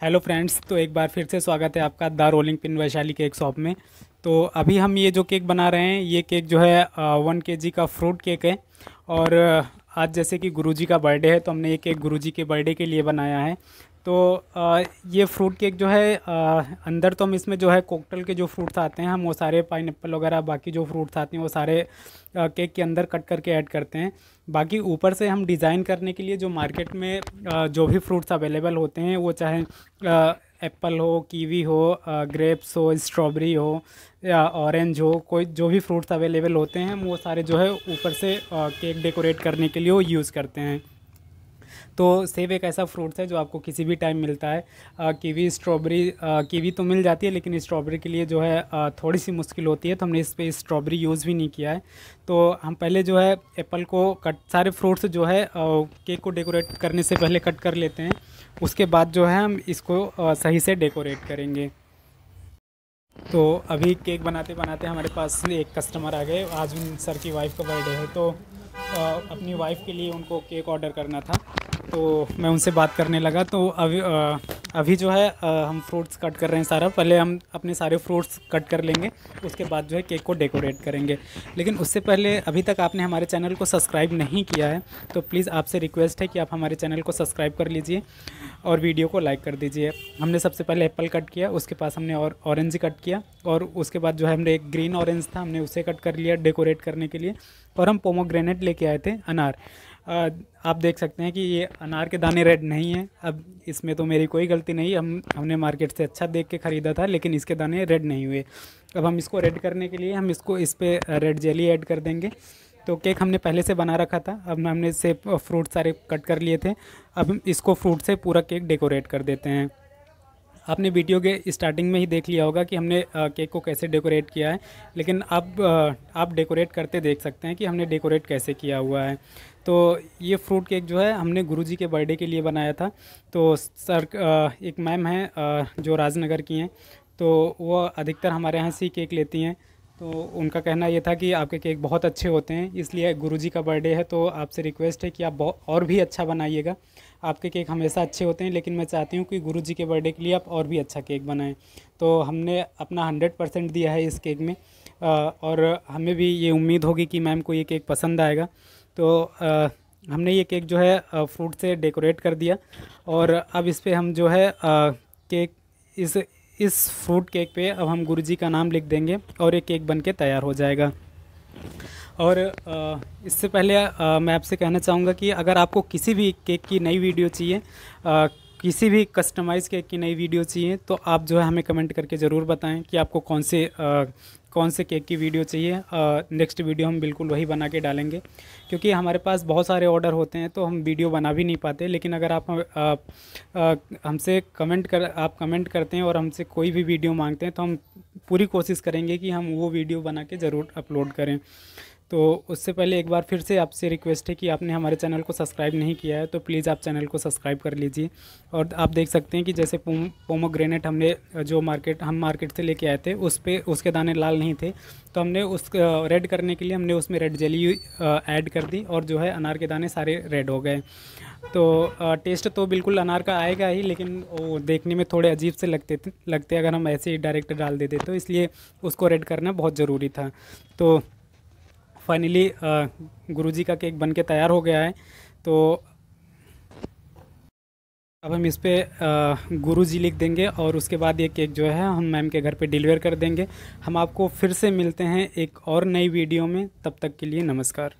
Hello friends तो एक बार फिर से स्वागत है आपका the rolling pin Vaishali cake shop में। तो अभी हम ये जो केक बना रहे हैं, ये केक जो है वन के जी का फ्रूट केक है। और आज जैसे कि गुरुजी का बर्थडे है तो हमने ये केक गुरुजी के बर्थडे के लिए बनाया है। तो ये फ्रूट केक जो है अंदर तो हम इसमें जो है कोकटल के जो फ्रूट्स आते हैं, हम वो सारे पाइन वगैरह, बाकी जो फ्रूट्स आते हैं, वो सारे केक के अंदर कट करके ऐड करते हैं। बाकी ऊपर से हम डिज़ाइन करने के लिए जो मार्केट में जो भी फ्रूट्स अवेलेबल होते हैं, वो चाहे एप्पल हो कीवी हो ग्रेप्स हो स्ट्रॉबेरी हो, या ऑरेंज हो, कोई जो भी फ्रूट्स अवेलेबल होते हैं, हम वो सारे जो है ऊपर से केक डेकोरेट करने के लिए वो यूज़ करते हैं। तो सेब एक ऐसा फ्रूट्स है जो आपको किसी भी टाइम मिलता है। आ, कीवी स्ट्रॉबेरी कीवी तो मिल जाती है लेकिन स्ट्रॉबेरी के लिए जो है आ, थोड़ी सी मुश्किल होती है तो हमने इस पर स्ट्रॉबेरी यूज़ भी नहीं किया है। तो हम पहले जो है एप्पल को कट सारे फ्रूट्स जो है केक को डेकोरेट करने से पहले कट कर लेते हैं। उसके बाद जो है हम इसको सही से डेकोरेट करेंगे। तो अभी केक बनाते बनाते हमारे पास एक कस्टमर आ गए। आज उन सर की वाइफ का बर्थडे है तो अपनी वाइफ के लिए उनको केक ऑर्डर करना था। तो मैं उनसे बात करने लगा। तो अभी आ, अभी जो है आ, हम फ्रूट्स कट कर रहे हैं सारा। पहले हम अपने सारे फ्रूट्स कट कर लेंगे उसके बाद जो है केक को डेकोरेट करेंगे। लेकिन उससे पहले अभी तक आपने हमारे चैनल को सब्सक्राइब नहीं किया है तो प्लीज़ आपसे रिक्वेस्ट है कि आप हमारे चैनल को सब्सक्राइब कर लीजिए और वीडियो को लाइक कर दीजिए। हमने सबसे पहले एप्पल कट किया उसके पास हमने और ऑरेंज कट किया और उसके बाद जो है हमने एक ग्रीन ऑरेंज था हमने उसे कट कर लिया डेकोरेट करने के लिए। और हम पोमोग्रेनेट लेके आए थे अनार। आप देख सकते हैं कि ये अनार के दाने रेड नहीं हैं। अब इसमें तो मेरी कोई गलती नहीं, हम, हमने मार्केट से अच्छा देख के ख़रीदा था, लेकिन इसके दाने रेड नहीं हुए। अब हम इसको रेड करने के लिए, हम इसको इस पर रेड जेली ऐड कर देंगे। तो केक हमने पहले से बना रखा था, अब हमने इससे फ्रूट सारे कट कर लिए थे। अब इसको फ्रूट से पूरा केक डेकोरेट कर देते हैं। आपने वीडियो के स्टार्टिंग में ही देख लिया होगा कि हमने केक को कैसे डेकोरेट किया है, लेकिन अब आप डेकोरेट करते देख सकते हैं कि हमने डेकोरेट कैसे किया हुआ है। तो ये फ्रूट केक जो है, हमने गुरुजी के बर्थडे के लिए बनाया था। तो सर एक मैम हैं जो राजनगर की हैं तो वो अधिकतर हमारे यहाँ से केक लेती हैं। तो उनका कहना ये था कि आपके केक बहुत अच्छे होते हैं, इसलिए गुरुजी का बर्थडे है तो आपसे रिक्वेस्ट है कि आप और भी अच्छा बनाइएगा। आपके केक हमेशा अच्छे होते हैं, लेकिन मैं चाहती हूँ कि गुरुजी के बर्थडे के लिए आप और भी अच्छा केक बनाएँ। तो हमने अपना हंड्रेड परसेंट दिया है इस केक में। और हमें भी ये उम्मीद होगी कि मैम को ये केक पसंद आएगा। तो हमने ये केक जो है फ्रूट से डेकोरेट कर दिया। और अब इस पर हम जो है केक इस इस फ्रूट केक पे अब हम गुरुजी का नाम लिख देंगे और ये केक बन के तैयार हो जाएगा। और इससे पहले मैं आपसे कहना चाहूँगा कि अगर आपको किसी भी केक की नई वीडियो चाहिए किसी भी कस्टमाइज़ केक की नई वीडियो चाहिए तो आप जो है हमें कमेंट करके ज़रूर बताएँ कि आपको कौन से आ, कौन से केक की वीडियो चाहिए। नेक्स्ट वीडियो हम बिल्कुल वही बना के डालेंगे। क्योंकि हमारे पास बहुत सारे ऑर्डर होते हैं तो हम वीडियो बना भी नहीं पाते लेकिन अगर आप हमसे कमेंट कर आप कमेंट करते हैं और हमसे कोई भी वीडियो मांगते हैं तो हम पूरी कोशिश करेंगे कि हम वो वीडियो बना के ज़रूर अपलोड करें। तो उससे पहले एक बार फिर से आपसे रिक्वेस्ट है कि आपने हमारे चैनल को सब्सक्राइब नहीं किया है तो प्लीज़ आप चैनल को सब्सक्राइब कर लीजिए। और आप देख सकते हैं कि जैसे पोमो ग्रेनेट हमने, जो मार्केट, हम मार्केट से लेके आए थे, उस पर उसके दाने लाल नहीं थे तो हमने उस रेड करने के लिए हमने उसमें रेड जेली ऐड कर दी और जो है अनार के दाने सारे रेड हो गए। तो टेस्ट तो बिल्कुल अनार का आएगा ही, लेकिन वो देखने में थोड़े अजीब से लगते थे, लगते अगर हम ऐसे ही डायरेक्ट डाल देते तो इसलिए उसको रेड करना बहुत ज़रूरी था। तो फाइनली गुरुजी का केक बन के तैयार हो गया है। तो अब हम इस पर गुरु जी लिख देंगे और उसके बाद ये केक जो है, हम मैम के घर पे डिलीवर कर देंगे। हम आपको फिर से मिलते हैं एक और नई वीडियो में। तब तक के लिए नमस्कार।